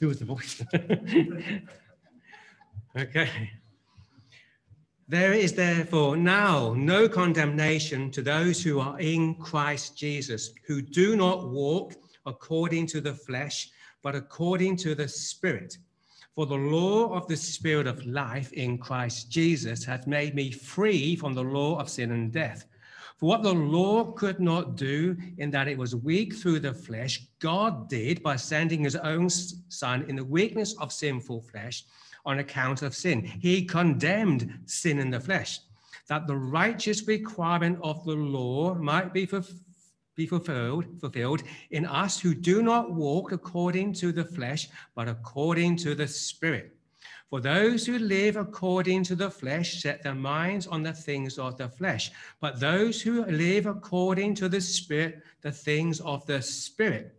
Who was the voice? okay. There is therefore now no condemnation to those who are in Christ Jesus, who do not walk according to the flesh, but according to the Spirit. For the law of the Spirit of life in Christ Jesus hath made me free from the law of sin and death. For what the law could not do, in that it was weak through the flesh, God did by sending his own Son in the weakness of sinful flesh on account of sin. He condemned sin in the flesh, that the righteous requirement of the law might be, be fulfilled, fulfilled in us who do not walk according to the flesh, but according to the Spirit. For those who live according to the flesh set their minds on the things of the flesh, but those who live according to the Spirit, the things of the Spirit.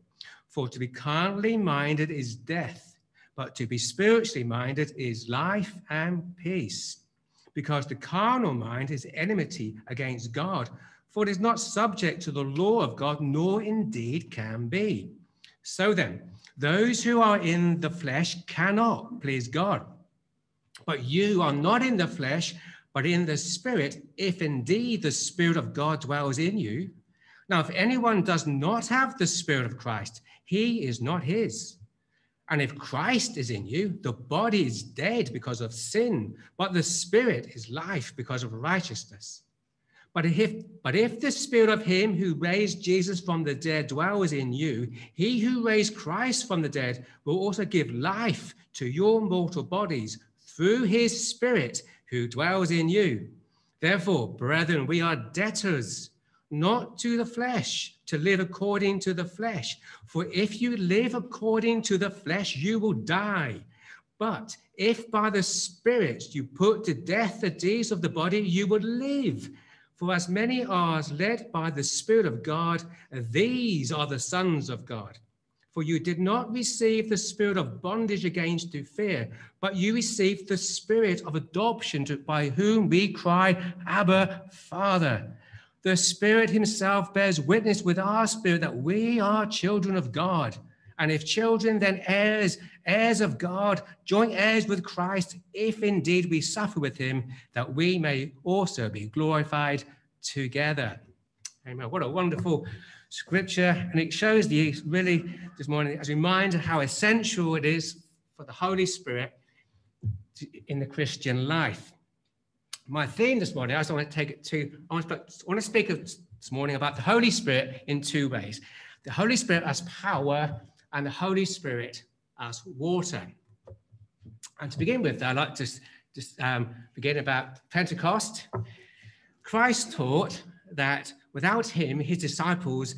For to be carnally minded is death but to be spiritually minded is life and peace, because the carnal mind is enmity against God, for it is not subject to the law of God, nor indeed can be. So then, those who are in the flesh cannot please God. But you are not in the flesh, but in the Spirit, if indeed the Spirit of God dwells in you. Now, if anyone does not have the Spirit of Christ, he is not his. And if Christ is in you, the body is dead because of sin, but the spirit is life because of righteousness. But if, but if the spirit of him who raised Jesus from the dead dwells in you, he who raised Christ from the dead will also give life to your mortal bodies through his spirit who dwells in you. Therefore, brethren, we are debtors not to the flesh, to live according to the flesh. For if you live according to the flesh, you will die. But if by the Spirit you put to death the deeds of the body, you would live. For as many are led by the Spirit of God, these are the sons of God. For you did not receive the spirit of bondage against to fear, but you received the spirit of adoption to, by whom we cry, Abba, Father. The Spirit Himself bears witness with our spirit that we are children of God. And if children, then heirs, heirs of God, joint heirs with Christ, if indeed we suffer with Him, that we may also be glorified together. Amen. What a wonderful scripture. And it shows the really this morning as a reminder how essential it is for the Holy Spirit in the Christian life my theme this morning, I just want to take it to, I want to, I want to speak this morning about the Holy Spirit in two ways. The Holy Spirit as power and the Holy Spirit as water. And to begin with, I'd like to just um, begin about Pentecost. Christ taught that without him, his disciples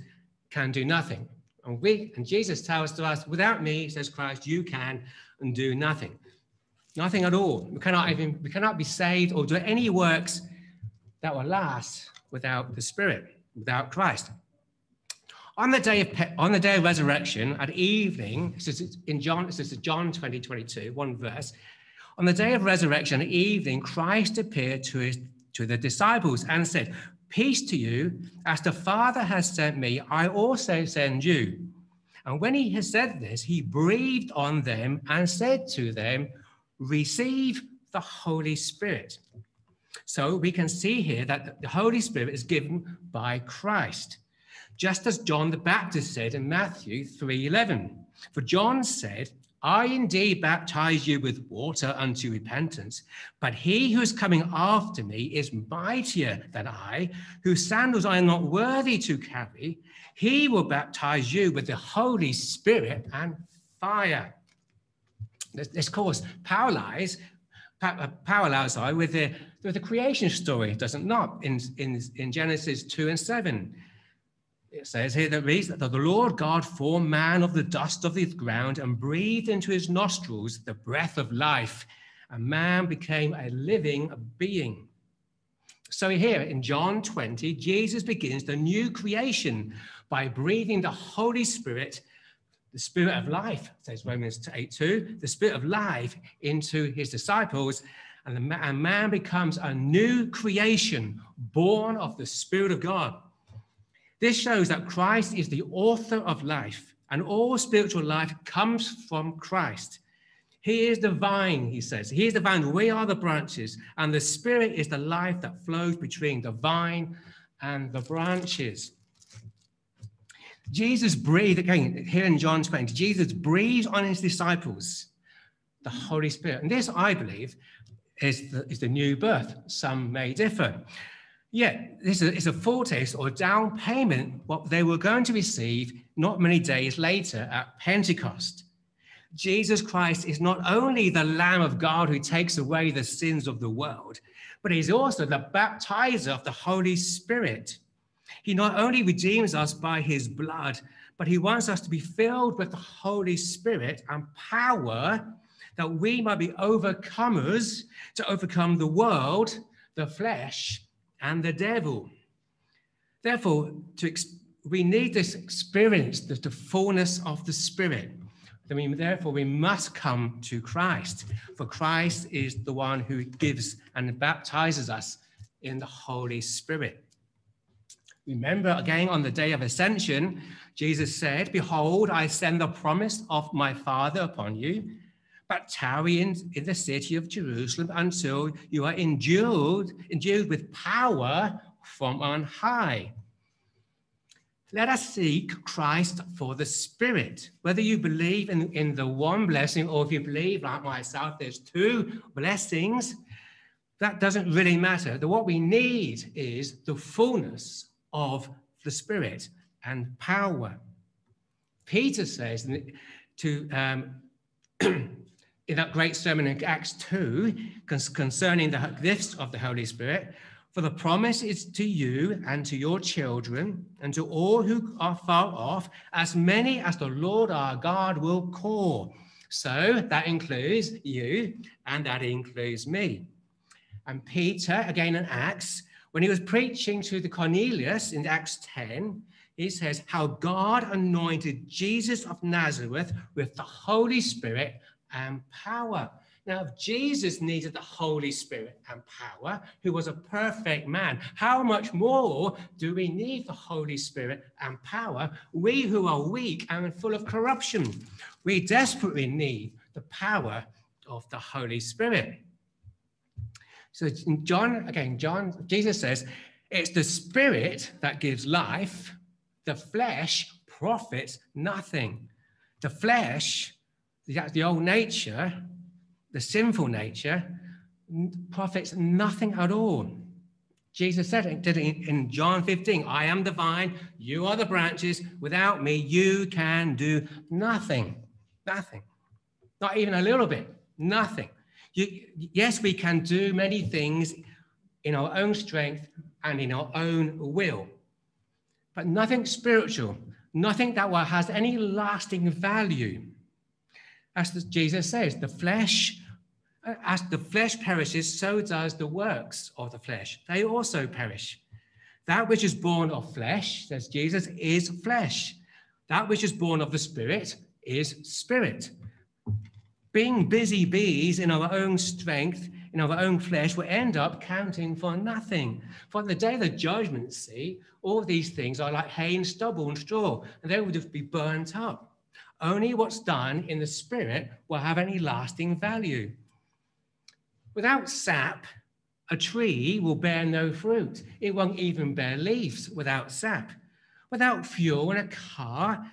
can do nothing. And we, and Jesus tells to us, without me, says Christ, you can and do nothing. Nothing at all. We cannot even we cannot be saved or do any works that will last without the Spirit, without Christ. On the day of on the day of resurrection at evening, this is in John, this is John 20, 22, one verse. On the day of resurrection at evening, Christ appeared to his to the disciples and said, Peace to you, as the Father has sent me, I also send you. And when he had said this, he breathed on them and said to them, receive the Holy Spirit. So we can see here that the Holy Spirit is given by Christ, just as John the Baptist said in Matthew 3:11. For John said, I indeed baptize you with water unto repentance, but he who is coming after me is mightier than I, whose sandals I am not worthy to carry. He will baptize you with the Holy Spirit and fire. This, this course parallels, uh, parallels I with the, with the creation story, doesn't not, in, in, in Genesis 2 and 7. It says here that that the Lord God formed man of the dust of the ground and breathed into his nostrils the breath of life, and man became a living being. So here in John 20, Jesus begins the new creation by breathing the Holy Spirit the spirit of life, says Romans 8 2, the spirit of life into his disciples, and, the, and man becomes a new creation born of the Spirit of God. This shows that Christ is the author of life And all spiritual life comes from Christ. He is the vine, he says. He is the vine. We are the branches. And the Spirit is the life that flows between the vine and the branches. Jesus breathed, again, here in John 20, Jesus breathed on his disciples the Holy Spirit. And this, I believe, is the, is the new birth. Some may differ. Yet, this is a foretaste or down payment what they were going to receive not many days later at Pentecost. Jesus Christ is not only the Lamb of God who takes away the sins of the world, but he's also the baptizer of the Holy Spirit. He not only redeems us by his blood, but he wants us to be filled with the Holy Spirit and power that we might be overcomers to overcome the world, the flesh, and the devil. Therefore, to we need this experience, the, the fullness of the Spirit. Then we, therefore, we must come to Christ, for Christ is the one who gives and baptizes us in the Holy Spirit. Remember again on the day of ascension, Jesus said, Behold, I send the promise of my Father upon you, but tarry in, in the city of Jerusalem until you are endued, endued with power from on high. Let us seek Christ for the Spirit. Whether you believe in, in the one blessing or if you believe, like myself, there's two blessings, that doesn't really matter. The, what we need is the fullness of the Spirit and power. Peter says to um, in that great sermon in Acts 2 concerning the gifts of the Holy Spirit, for the promise is to you and to your children and to all who are far off, as many as the Lord our God will call. So that includes you and that includes me. And Peter, again in Acts, when he was preaching to the Cornelius in Acts 10, he says, How God anointed Jesus of Nazareth with the Holy Spirit and power. Now, if Jesus needed the Holy Spirit and power, who was a perfect man, how much more do we need the Holy Spirit and power? We who are weak and full of corruption, we desperately need the power of the Holy Spirit. So, John, again, John, Jesus says, it's the Spirit that gives life, the flesh profits nothing. The flesh, the, the old nature, the sinful nature profits nothing at all. Jesus said it, did it in John 15 I am the vine, you are the branches. Without me, you can do nothing. Nothing. Not even a little bit. Nothing. You, yes, we can do many things in our own strength and in our own will, but nothing spiritual, nothing that has any lasting value. As Jesus says, the flesh uh, as the flesh perishes, so does the works of the flesh. They also perish. That which is born of flesh, says Jesus, is flesh. That which is born of the spirit is spirit. Being busy bees in our own strength, in our own flesh, will end up counting for nothing. For the day of the judgment, see, all these things are like hay and stubble and straw, and they would have been burnt up. Only what's done in the spirit will have any lasting value. Without sap, a tree will bear no fruit. It won't even bear leaves without sap. Without fuel in a car,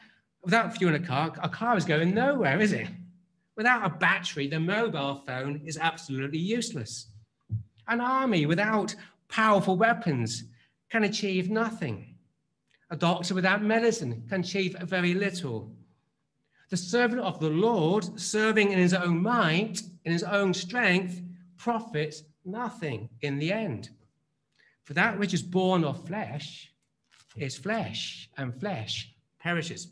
without fuel in a car, a car is going nowhere, is it? Without a battery, the mobile phone is absolutely useless. An army without powerful weapons can achieve nothing. A doctor without medicine can achieve very little. The servant of the Lord, serving in his own might, in his own strength, profits nothing in the end. For that which is born of flesh is flesh, and flesh perishes.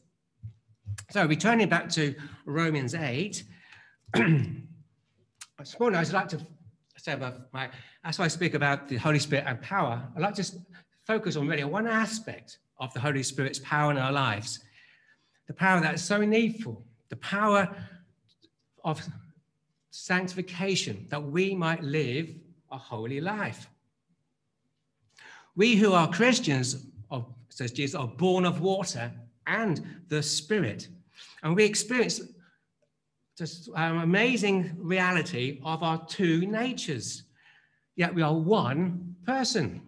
So, returning back to Romans 8, this morning I'd like to say about my, as I speak about the Holy Spirit and power, I'd like to focus on really one aspect of the Holy Spirit's power in our lives the power that is so needful, the power of sanctification, that we might live a holy life. We who are Christians, says Jesus, are born of water and the Spirit. And we experience this um, amazing reality of our two natures. Yet we are one person.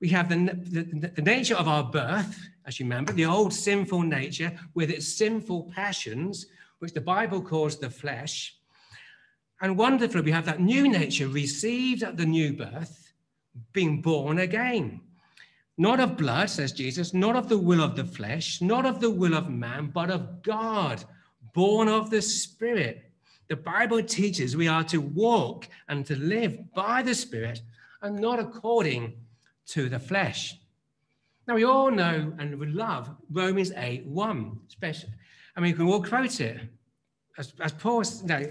We have the, the, the nature of our birth, as you remember, the old sinful nature with its sinful passions, which the Bible calls the flesh. And wonderfully, we have that new nature received at the new birth, being born again. Not of blood, says Jesus, not of the will of the flesh, not of the will of man, but of God, born of the Spirit. The Bible teaches we are to walk and to live by the Spirit and not according to the flesh. Now, we all know and we love Romans 8 1, especially. I mean, we can all quote it. As, as Paul, know,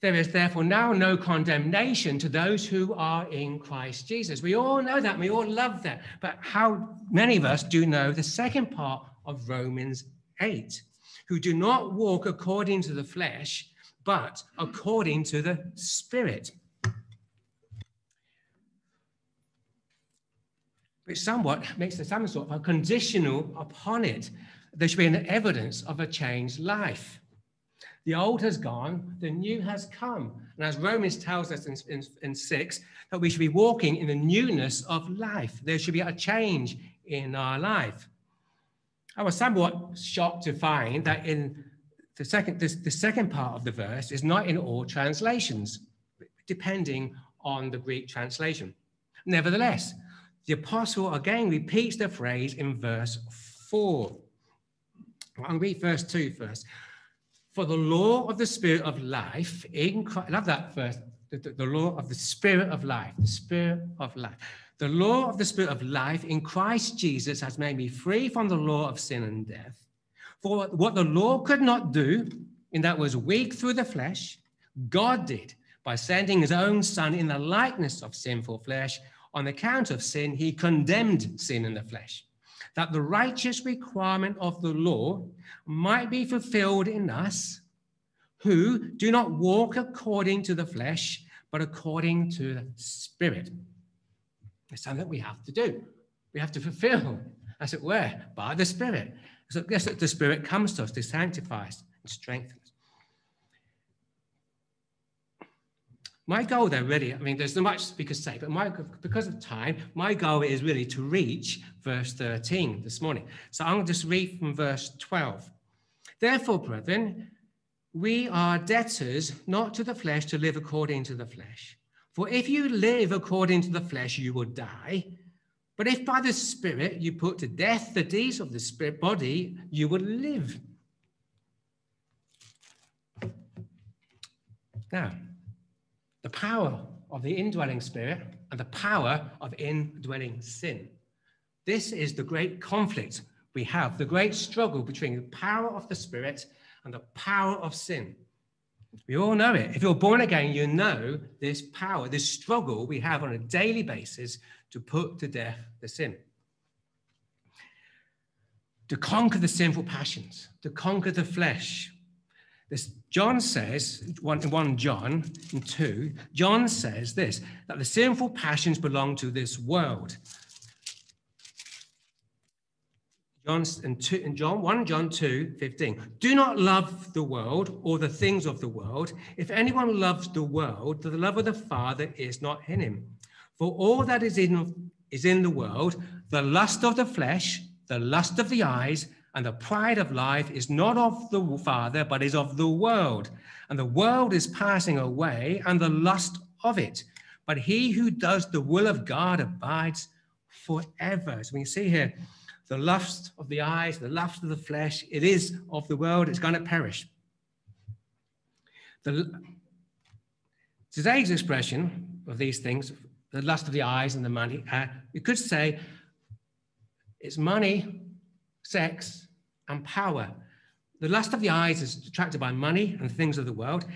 there is therefore now no condemnation to those who are in Christ Jesus. We all know that. We all love that. But how many of us do know the second part of Romans 8? Who do not walk according to the flesh, but according to the Spirit. Which somewhat makes the some sort of a conditional upon it. There should be an evidence of a changed life. The old has gone, the new has come. And as Romans tells us in, in, in 6, that we should be walking in the newness of life. There should be a change in our life. I was somewhat shocked to find that in the second, this, the second part of the verse is not in all translations, depending on the Greek translation. Nevertheless, the apostle again repeats the phrase in verse 4. I'll read verse 2 first. For the law of the Spirit of life in Christ, I love that verse, the, the, the law of the Spirit of life, the Spirit of life. The law of the Spirit of life in Christ Jesus has made me free from the law of sin and death. For what the law could not do, in that was weak through the flesh, God did by sending his own Son in the likeness of sinful flesh. On account of sin, he condemned sin in the flesh that the righteous requirement of the law might be fulfilled in us who do not walk according to the flesh, but according to the Spirit. It's something we have to do. We have to fulfill, as it were, by the Spirit. So yes, the Spirit comes to us to sanctify us and strengthen us. My goal there really, I mean, there's so much we could say, but my, because of time, my goal is really to reach verse 13 this morning. So I'm going to just read from verse 12. Therefore, brethren, we are debtors not to the flesh to live according to the flesh. For if you live according to the flesh, you will die. But if by the Spirit you put to death the deeds of the spirit body, you will live. Now, the power of the indwelling spirit and the power of indwelling sin. This is the great conflict we have, the great struggle between the power of the spirit and the power of sin. We all know it. If you're born again, you know this power, this struggle we have on a daily basis to put to death the sin. To conquer the sinful passions, to conquer the flesh, this, John says, one, 1 John 2, John says this, that the sinful passions belong to this world. John, in, two, in John 1 John 2, 15. Do not love the world or the things of the world. If anyone loves the world, the love of the Father is not in him. For all that is in, is in the world, the lust of the flesh, the lust of the eyes, and the pride of life is not of the Father, but is of the world. And the world is passing away, and the lust of it. But he who does the will of God abides forever. So we can see here the lust of the eyes, the lust of the flesh, it is of the world, it's going to perish. The, today's expression of these things, the lust of the eyes and the money, uh, you could say it's money, sex, and power. The lust of the eyes is attracted by money and things of the world.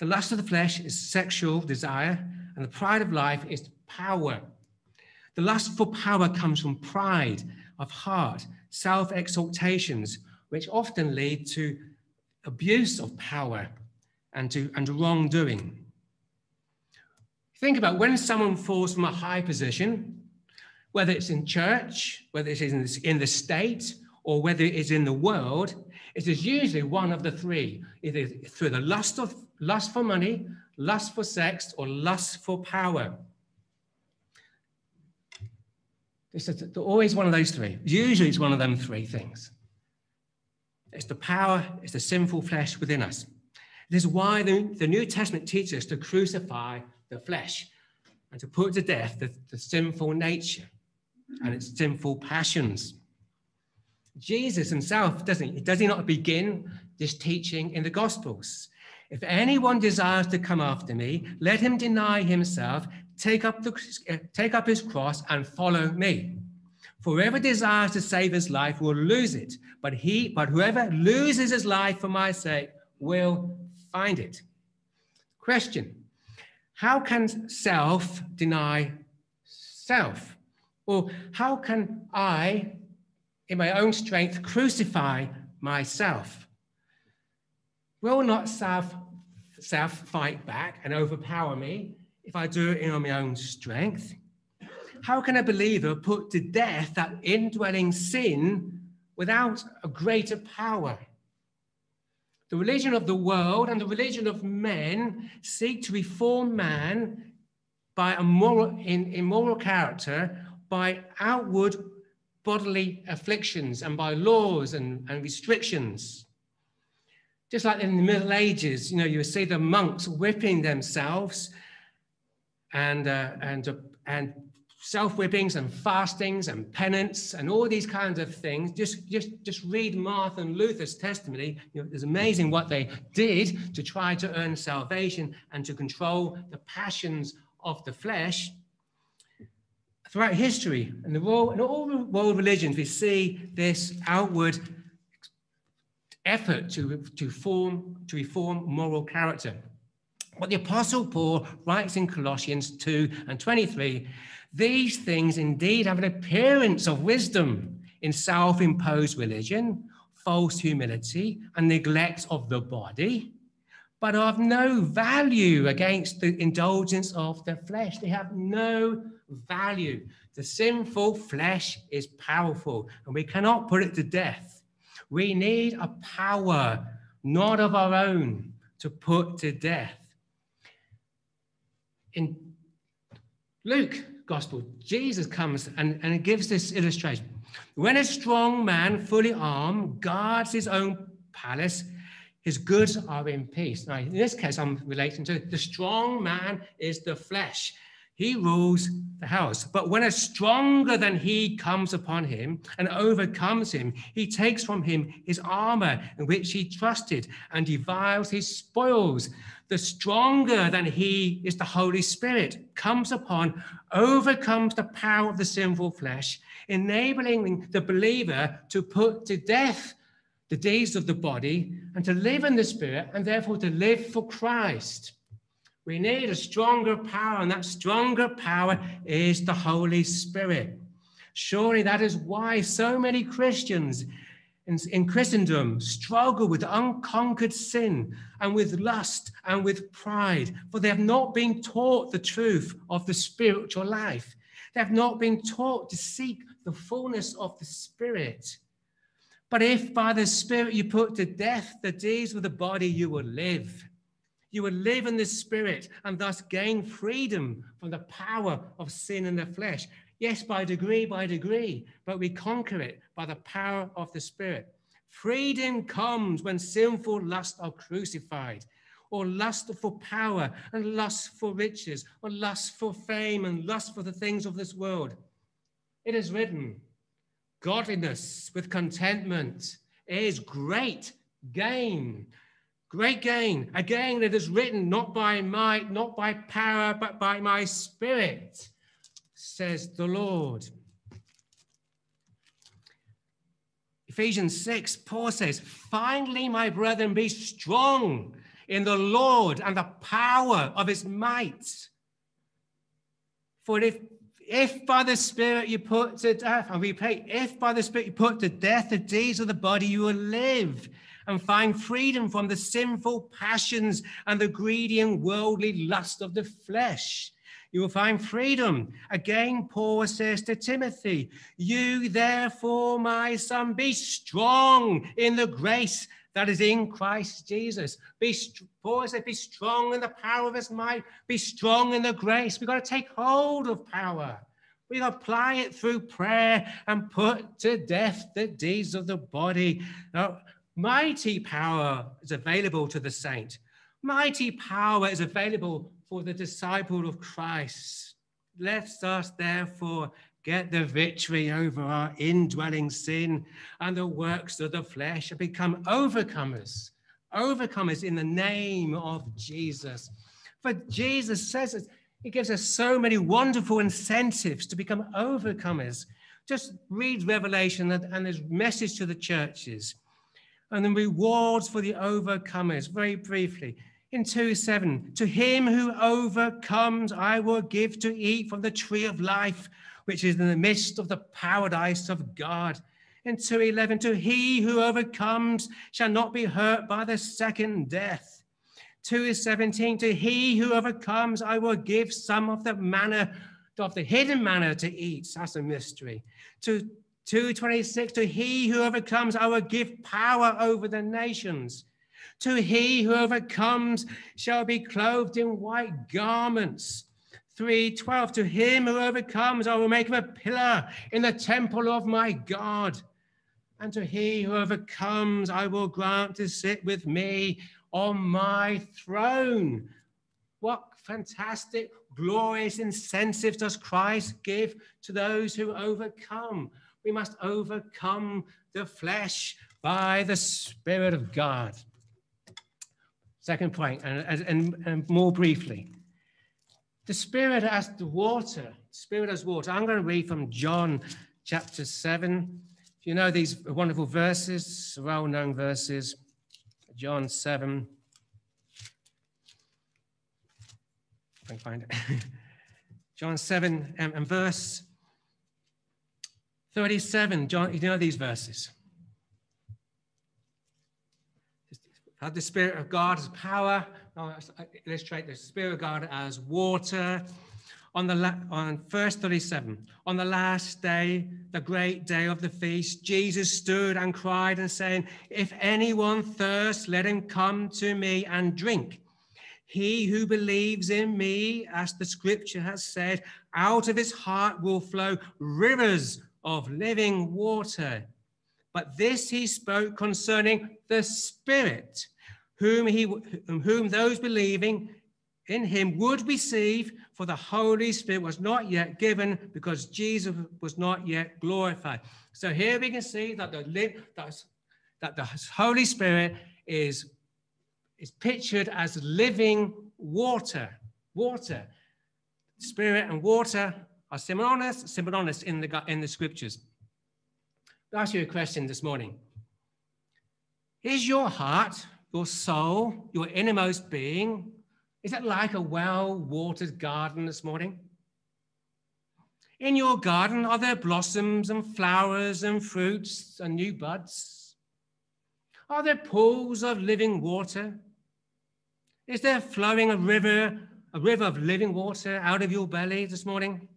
The lust of the flesh is sexual desire, and the pride of life is power. The lust for power comes from pride of heart, self exaltations, which often lead to abuse of power and to and wrongdoing. Think about when someone falls from a high position, whether it's in church, whether it's in in the state, or whether it is in the world, it is usually one of the three, either through the lust of lust for money, lust for sex, or lust for power. It's always one of those three. Usually it's one of them three things. It's the power, it's the sinful flesh within us. This is why the, the New Testament teaches us to crucify the flesh and to put to death the, the sinful nature and its sinful passions. Jesus himself, doesn't he? Does he not begin this teaching in the Gospels? If anyone desires to come after me, let him deny himself, take up, the, take up his cross, and follow me. For whoever desires to save his life will lose it, but he, but whoever loses his life for my sake will find it. Question: How can self deny self, or how can I, in my own strength, crucify myself? Will not self, self fight back and overpower me if I do it in my own strength? How can a believer put to death that indwelling sin without a greater power? The religion of the world and the religion of men seek to reform man by a moral, in, in moral character, by outward bodily afflictions and by laws and, and restrictions. Just like in the Middle Ages, you know, you see the monks whipping themselves and, uh, and, uh, and self-whippings and fastings and penance and all these kinds of things. Just, just, just read Martin Luther's testimony. You know, it's amazing what they did to try to earn salvation and to control the passions of the flesh. Throughout history and the world, in all world religions, we see this outward effort to, to, form, to reform moral character. But the Apostle Paul writes in Colossians 2 and 23 these things indeed have an appearance of wisdom in self imposed religion, false humility, and neglect of the body, but of no value against the indulgence of the flesh. They have no value. The sinful flesh is powerful, and we cannot put it to death. We need a power not of our own to put to death. In Luke gospel, Jesus comes and, and gives this illustration. When a strong man, fully armed, guards his own palace, his goods are in peace. Now, in this case, I'm relating to the strong man is the flesh. He rules the house. But when a stronger than he comes upon him and overcomes him, he takes from him his armor in which he trusted and devours his spoils. The stronger than he is the Holy Spirit, comes upon, overcomes the power of the sinful flesh, enabling the believer to put to death the deeds of the body and to live in the Spirit and therefore to live for Christ. We need a stronger power, and that stronger power is the Holy Spirit. Surely that is why so many Christians in, in, Christendom struggle with unconquered sin and with lust and with pride, for they have not been taught the truth of the spiritual life. They have not been taught to seek the fullness of the Spirit. But if by the Spirit you put to death the deeds of the body, you will live. You will live in the spirit and thus gain freedom from the power of sin in the flesh. Yes, by degree by degree, but we conquer it by the power of the spirit. Freedom comes when sinful lusts are crucified, or lust for power, and lust for riches, or lust for fame, and lust for the things of this world. It is written, godliness with contentment is great gain. Great gain. a gain that is written, not by might, not by power, but by my spirit, says the Lord. Ephesians 6, Paul says, Finally, my brethren, be strong in the Lord and the power of his might. For if if by the Spirit you put to death, and we if by the Spirit you put to death the deeds of the body, you will live and find freedom from the sinful passions and the greedy and worldly lust of the flesh. you will find freedom. Again, Paul says to Timothy, You therefore, my son, be strong in the grace that is in Christ Jesus. Be Paul said, Be strong in the power of his might, be strong in the grace. We've got to take hold of power. We apply it through prayer and put to death the deeds of the body. Now, mighty power is available to the saint. Mighty power is available for the disciple of Christ. Let us therefore get the victory over our indwelling sin and the works of the flesh and become overcomers, overcomers in the name of Jesus. For Jesus says it, he gives us so many wonderful incentives to become overcomers. Just read Revelation and, and his message to the churches and the rewards for the overcomers, very briefly in 2 7 to him who overcomes i will give to eat from the tree of life which is in the midst of the paradise of god. In 211 to he who overcomes shall not be hurt by the second death. 217 to he who overcomes i will give some of the manna of the hidden manna to eat. That's a mystery. To 226 to he who overcomes i will give power over the nations to he who overcomes shall be clothed in white garments. 3:12 To him who overcomes I will make him a pillar in the temple of my God. And to he who overcomes I will grant to sit with me on my throne. What fantastic, glorious incentives does Christ give to those who overcome? We must overcome the flesh by the Spirit of God. Second point, and, and, and more briefly, the Spirit as the water, Spirit as water. I'm going to read from John chapter 7. If you know these wonderful verses, well known verses, John 7. I can find it. John 7 and, and verse 37. John, you know these verses. Have the Spirit of God as power. I'll uh, illustrate the Spirit of God as water. On the on verse 37, on the last day, the great day of the feast, Jesus stood and cried and saying, If anyone thirsts, let him come to me and drink. He who believes in me, as the scripture has said, out of his heart will flow rivers of living water. But this he spoke concerning the Spirit whom, he, whom those believing in him would receive, for the Holy Spirit was not yet given because Jesus was not yet glorified. So here we can see that the, that the Holy Spirit is, is pictured as living water. Water. Spirit and water are synonymous, synonymous in the, in the scriptures. I'll ask you a question this morning. Is your heart your soul, your innermost being, is it like a well watered garden this morning? In your garden, are there blossoms and flowers and fruits and new buds? Are there pools of living water? Is there flowing a river, a river of living water out of your belly this morning?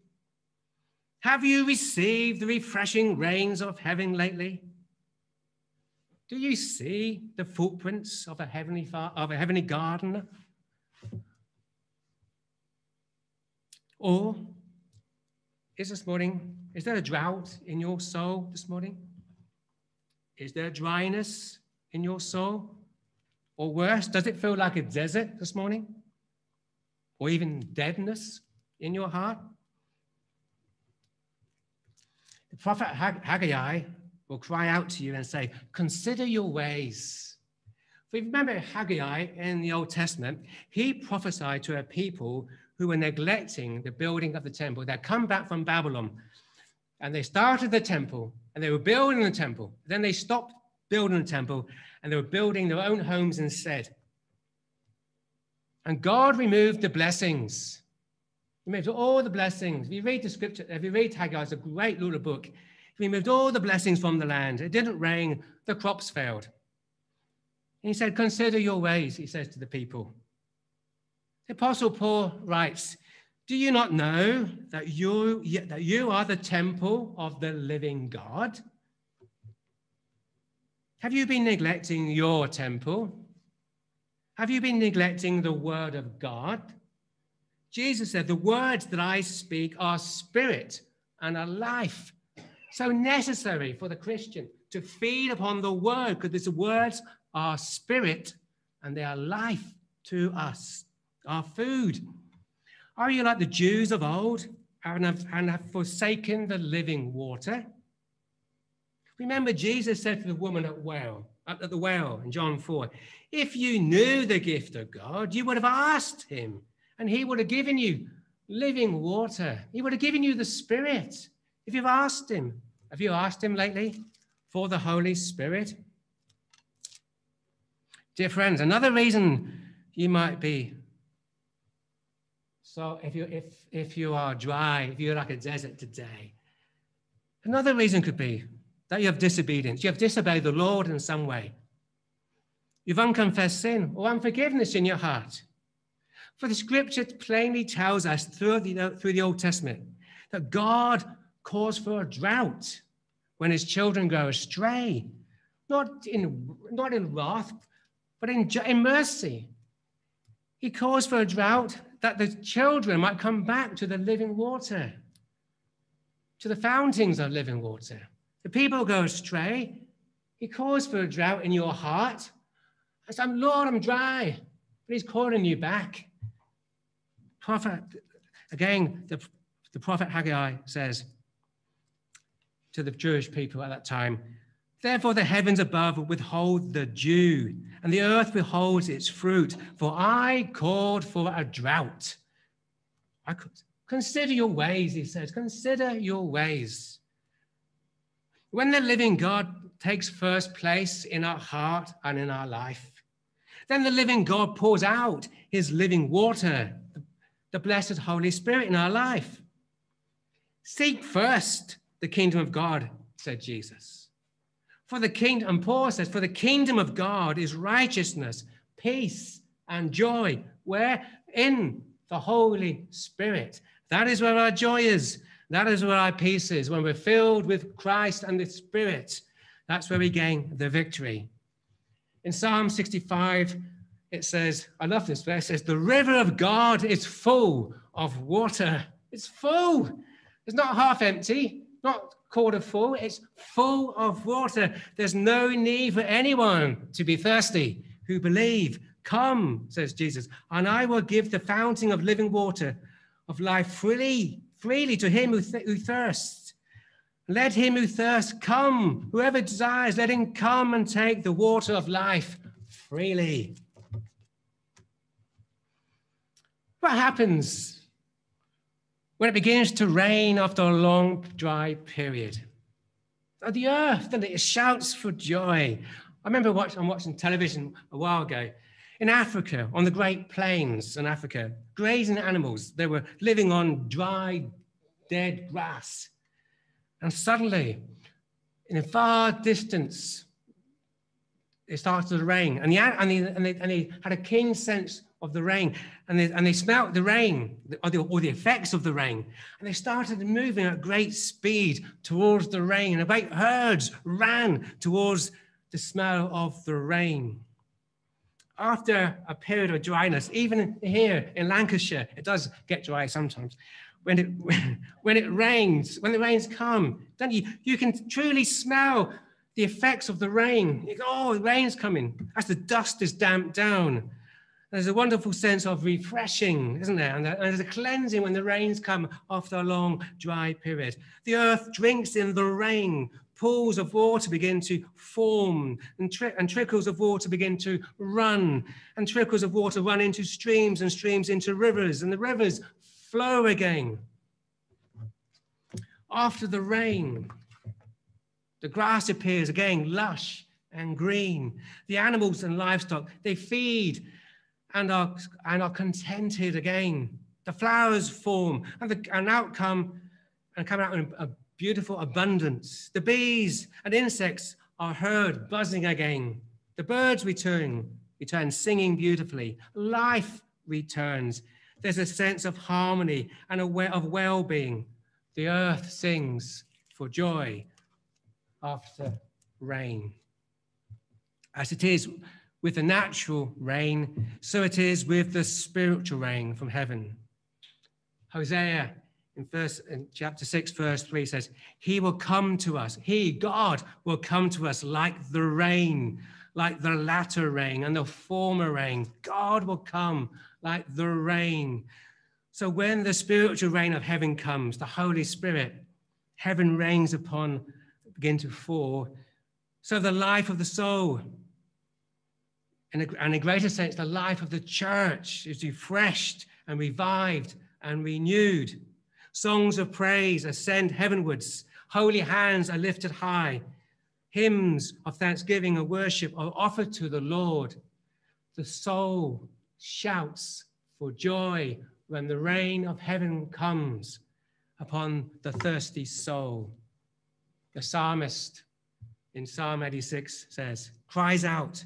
Have you received the refreshing rains of heaven lately? Do you see the footprints of a heavenly, of a heavenly gardener? Or is this morning, is there a drought in your soul this morning? Is there dryness in your soul? Or worse, does it feel like a desert this morning? Or even deadness in your heart? The prophet Haggai will cry out to you and say, Consider your ways. If you remember Haggai in the Old Testament, he prophesied to a people who were neglecting the building of the temple. They'd come back from Babylon and they started the temple and they were building the temple. Then they stopped building the temple and they were building their own homes instead. And God removed the blessings. Removed all the blessings. If you read the scripture, if you read Haggai, it's a great little book. He removed all the blessings from the land. It didn't rain, the crops failed. he said, Consider your ways, he says to the people. The Apostle Paul writes, Do you not know that you, that you are the temple of the living God? Have you been neglecting your temple? Have you been neglecting the word of God? Jesus said, The words that I speak are spirit and are life. So necessary for the Christian to feed upon the word, because these words are spirit and they are life to us, our food. Are you like the Jews of old and have, and have forsaken the living water? Remember, Jesus said to the woman at well, at the well in John 4, if you knew the gift of God, you would have asked him, and he would have given you living water. He would have given you the Spirit if you've asked him. Have you asked him lately for the Holy Spirit? Dear friends, another reason you might be so if you if if you are dry, if you're like a desert today, another reason could be that you have disobedience. You have disobeyed the Lord in some way. You've unconfessed sin or unforgiveness in your heart. For the scripture plainly tells us through the, through the Old Testament that God calls for a drought when his children go astray, not in, not in wrath, but in, in mercy. He calls for a drought that the children might come back to the living water, to the fountains of living water. The people go astray. He calls for a drought in your heart. I said, Lord, I'm dry. But he's calling you back. Prophet, again, the, the prophet Haggai says to the Jewish people at that time, Therefore, the heavens above withhold the dew, and the earth withholds its fruit. For I called for a drought. I could, consider your ways, he says. Consider your ways. When the living God takes first place in our heart and in our life, then the living God pours out his living water, the blessed Holy Spirit in our life. Seek first the kingdom of God, said Jesus. For the kingdom, and Paul says, for the kingdom of God is righteousness, peace, and joy. Where? In the Holy Spirit. That is where our joy is. That is where our peace is. When we're filled with Christ and the Spirit, that's where we gain the victory. In Psalm 65, it says, I love this verse, it says, The river of God is full of water. It's full. It's not half empty, not quarter full, it's full of water. There's no need for anyone to be thirsty who believe. Come, says Jesus, and I will give the fountain of living water of life freely, freely to him who, th- who thirsts. Let him who thirsts come. Whoever desires, let him come and take the water of life freely. What happens when it begins to rain after a long dry period. Oh, the earth, then it shouts for joy. I remember watching, I'm watching television a while ago. In Africa, on the Great Plains in Africa, grazing animals, they were living on dry, dead grass. And suddenly, in a far distance, it started to rain. And, the, and, they, and, they, and they had a keen sense of the rain. And they, and they smelt the rain or the, or the effects of the rain. And they started moving at great speed towards the rain. And great herds ran towards the smell of the rain. After a period of dryness even here in lancashire it does get dry sometimes. When it when it rains when the rains come don't you you can truly smell the effects of the rain. Oh the rain's coming. As the dust is damped down there's a wonderful sense of refreshing, isn't there? And there's a cleansing when the rains come after a long dry period. The earth drinks in the rain. Pools of water begin to form, and, tri- and trickles of water begin to run, and trickles of water run into streams, and streams into rivers, and the rivers flow again. After the rain, the grass appears again lush and green. The animals and livestock, they feed and are, and are contented again. The flowers form and the, an outcome and come out in a beautiful abundance. The bees and insects are heard buzzing again. The birds return, return singing beautifully. Life returns. There's a sense of harmony and a of well being. The earth sings for joy after rain. As it is with the natural rain, so it is with the spiritual rain from heaven. Hosea in verse in chapter 6 verse 3 says he will come to us. He god will come to us like the rain like the latter rain and the former rain. God will come like the rain. So when the spiritual rain of heaven comes the holy spirit heaven rains upon begin to fall. So the life of the soul in a, in a greater sense the life of the church is refreshed and revived and renewed Songs of praise ascend heavenwards. Holy hands are lifted high. Hymns of thanksgiving and worship are offered to the Lord. The soul shouts for joy when the rain of heaven comes upon the thirsty soul. The psalmist in Psalm 86 says, cries out,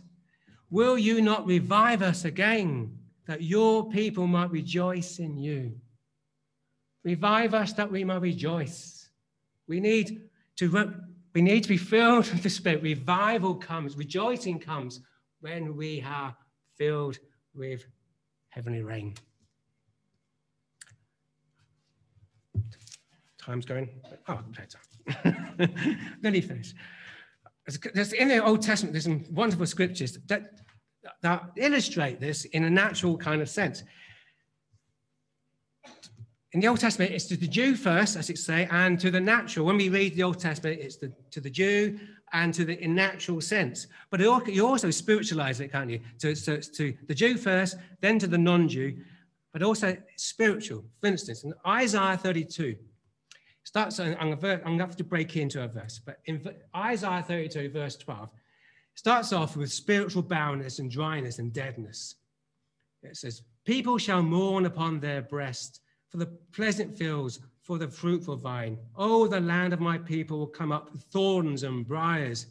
Will you not revive us again, that your people might rejoice in you? Revive us that we may rejoice. We need to, we need to be filled with the Spirit. Revival comes, rejoicing comes when we are filled with heavenly rain. Time's going. Oh, better. Nearly finished. There's, in the Old Testament, there's some wonderful scriptures that, that illustrate this in a natural kind of sense in the Old Testament, it's to the Jew first, as it say, and to the natural. When we read the Old Testament, it's the, to the Jew and to the in natural sense. But you also spiritualize it, can't you? So, so it's to the Jew first, then to the non-Jew, but also spiritual. For instance, in Isaiah 32, starts. I'm going to have to break into a verse, but in Isaiah 32, verse 12, starts off with spiritual barrenness and dryness and deadness. It says, "People shall mourn upon their breast." for the pleasant fields, for the fruitful vine. Oh, the land of my people will come up with thorns and briars.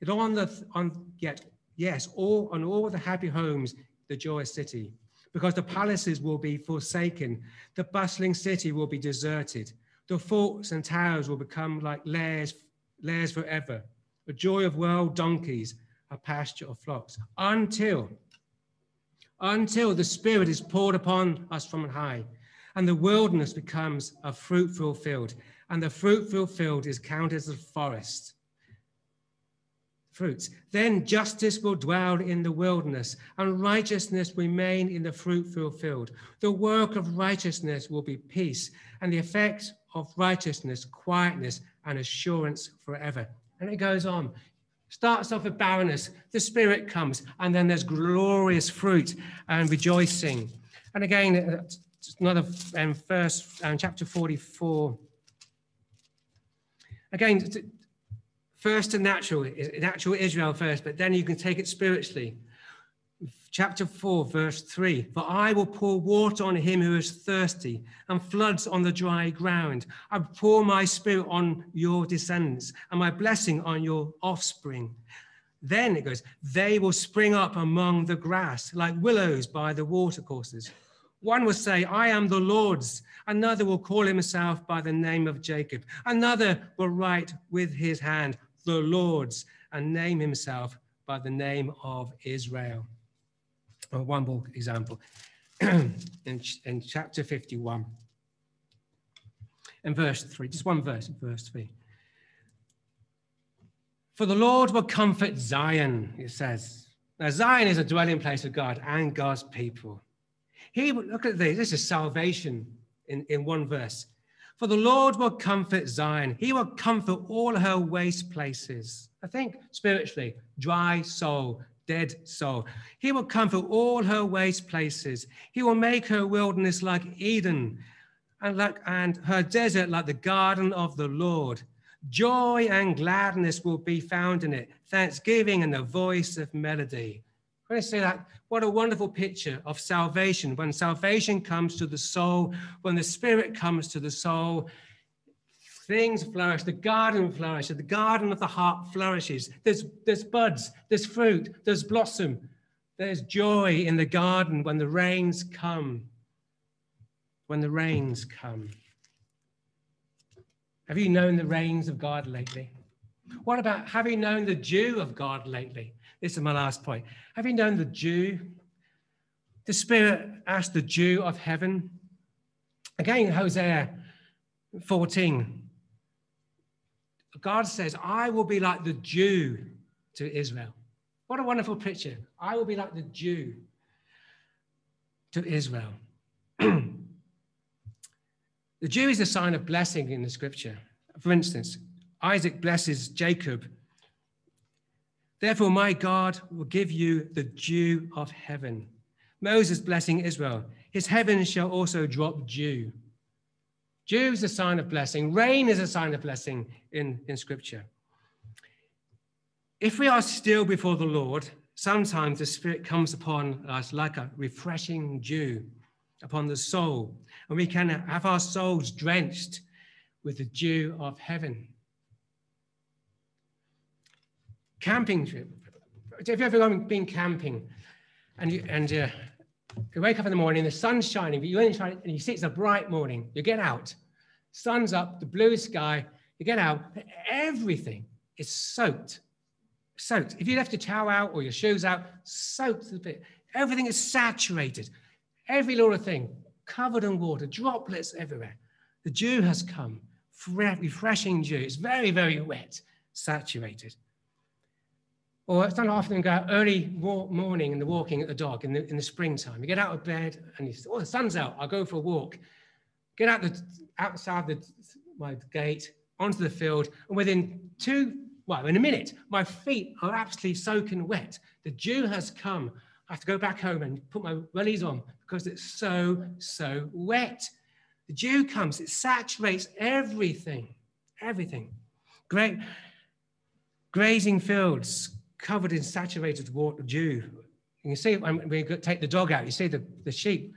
Yet on the on yet yes, all on all the happy homes, the joyous city, because the palaces will be forsaken, the bustling city will be deserted, the forts and towers will become like lairs, lairs forever. The joy of wild donkeys, a pasture of flocks, until until the Spirit is poured upon us from on high and the wilderness becomes a fruitful field, and the fruitful field is counted as a forest. Fruits. Then justice will dwell in the wilderness, and righteousness remain in the fruitful field. The work of righteousness will be peace, and the effect of righteousness, quietness, and assurance forever. And it goes on. Starts off with barrenness, the Spirit comes, and then there's glorious fruit and rejoicing. And again, another um, verse, um, chapter 44. Again, first to natural, natural Israel first, but then you can take it spiritually. Chapter 4, verse 3 For I will pour water on him who is thirsty, and floods on the dry ground. I will pour my spirit on your descendants, and my blessing on your offspring. Then it goes, They will spring up among the grass like willows by the watercourses. One will say, I am the Lord's. Another will call himself by the name of Jacob. Another will write with his hand, the Lord's, and name himself by the name of Israel. One more example in, in chapter 51, in verse 3, just one verse, in verse 3. For the Lord will comfort Zion, it says. Now, Zion is a dwelling place of God and God's people. He look at this. This is salvation in, in one verse. For the Lord will comfort Zion. He will comfort all her waste places. I think spiritually, dry soul, dead soul. He will comfort all her waste places. He will make her wilderness like Eden and, like, and her desert like the garden of the Lord. Joy and gladness will be found in it, thanksgiving and the voice of melody. When I say that, what a wonderful picture of salvation. When salvation comes to the soul, when the Spirit comes to the soul, things flourish. The garden flourishes. The garden of the heart flourishes. There's, there's buds, there's fruit, there's blossom. There's joy in the garden when the rains come. when the rains come. Have you known the rains of God lately? What about have you known the dew of God lately? This is my last point. Have you known the dew? The Spirit asked the dew of heaven. Again, Hosea 14. God says, I will be like the dew to Israel. What a wonderful picture. I will be like the dew to Israel. the dew is a sign of blessing in the scripture. For instance, Isaac blesses Jacob. Therefore, my God will give you the dew of heaven. Moses blessing Israel. His heavens shall also drop dew. Dew is a sign of blessing. Rain is a sign of blessing in, in Scripture. If we are still before the Lord, sometimes the Spirit comes upon us like a refreshing dew upon the soul, and we can have our souls drenched with the dew of heaven. Camping trip. If you've ever been camping and you, and uh, you wake up in the morning, the sun's shining, but you only try and you see it's a bright morning, you get out, sun's up, the blue sky, you get out, everything is soaked soaked. If you left your towel out or your shoes out, soaked a bit. Everything is saturated. Every little thing covered in water, droplets everywhere. The dew has come, refreshing dew. It's very, very wet, saturated. Or it's not often go early morning and the walking at the dog in the, in the springtime. You get out of bed and you say, oh, the sun's out, I'll go for a walk. Get out the, outside the, my gate, onto the field, and within two well, in a minute, my feet are absolutely soaking wet. The dew has come. I have to go back home and put my wellies on because it's so, so wet. The dew comes, it saturates everything, everything. Great grazing fields covered in saturated water, dew. You see when we take the dog out, you see the, the sheep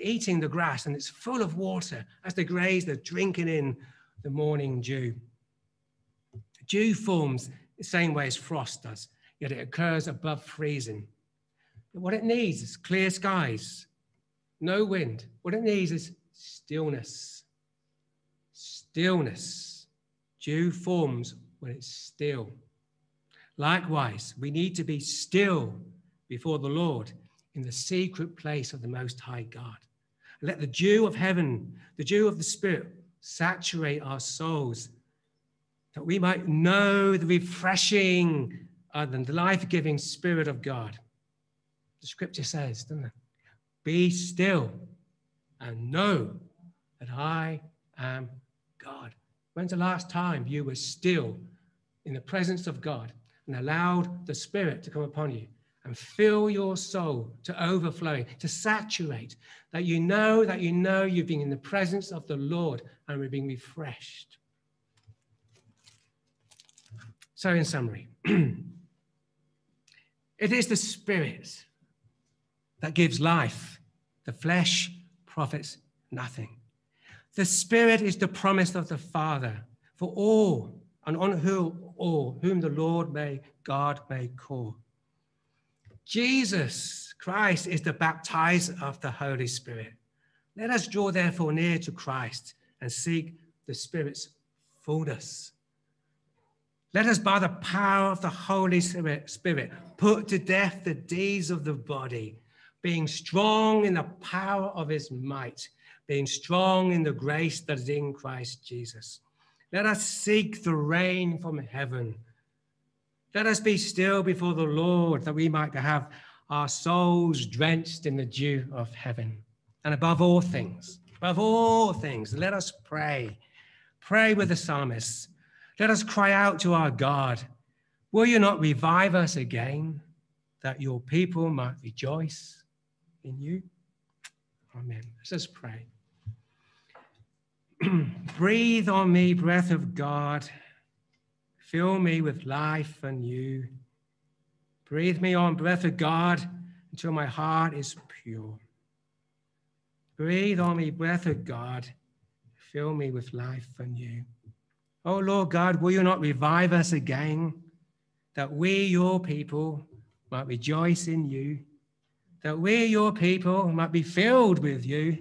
eating the grass and it's full of water. As they graze, they're drinking in the morning dew. Dew forms the same way as frost does, yet it occurs above freezing. But what it needs is clear skies, no wind. What it needs is stillness. Stillness. Dew forms when it's still. Likewise, we need to be still before the Lord in the secret place of the Most High God. Let the dew of heaven, the dew of the Spirit, saturate our souls that we might know the refreshing and the life giving Spirit of God. The scripture says, doesn't it? Be still and know that I am God. When's the last time you were still in the presence of God and allowed the Spirit to come upon you and fill your soul to overflowing, to saturate, that you know that you know you've been in the presence of the Lord and we're being refreshed? So, in summary, it is the Spirit that gives life, the flesh profits nothing. The Spirit is the promise of the Father for all and on whom all whom the Lord may God may call. Jesus Christ is the baptizer of the Holy Spirit. Let us draw therefore near to Christ and seek the Spirit's fullness. Let us, by the power of the Holy Spirit, put to death the deeds of the body, being strong in the power of his might, being strong in the grace that is in Christ Jesus. Let us seek the rain from heaven. Let us be still before the Lord that we might have our souls drenched in the dew of heaven. And above all things, above all things, let us pray. Pray with the psalmist let us cry out to our God, Will you not revive us again, that your people might rejoice in you? Amen. Let us pray. Breathe on me, breath of God. Fill me with life anew. Breathe me on, breath of God, until my heart is pure. Breathe on me, breath of God. Fill me with life anew. Oh Lord God, will you not revive us again, that we, your people, might rejoice in you, that we, your people, might be filled with you,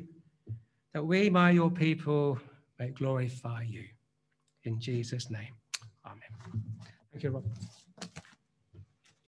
that we, by your people, may glorify you. In Jesus' name, amen. Thank you, Rob.